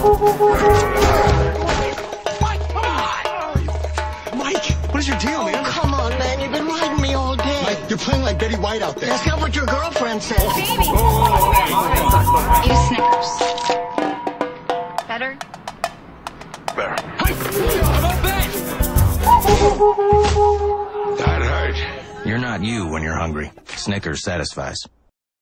Mike, what is your deal, man? Oh, come on, man. You've been riding me all day. Mike, you're playing like Betty White out there. That's not what your girlfriend said. You Snickers. Better? That hurt. You're not you when you're hungry. Snickers satisfies.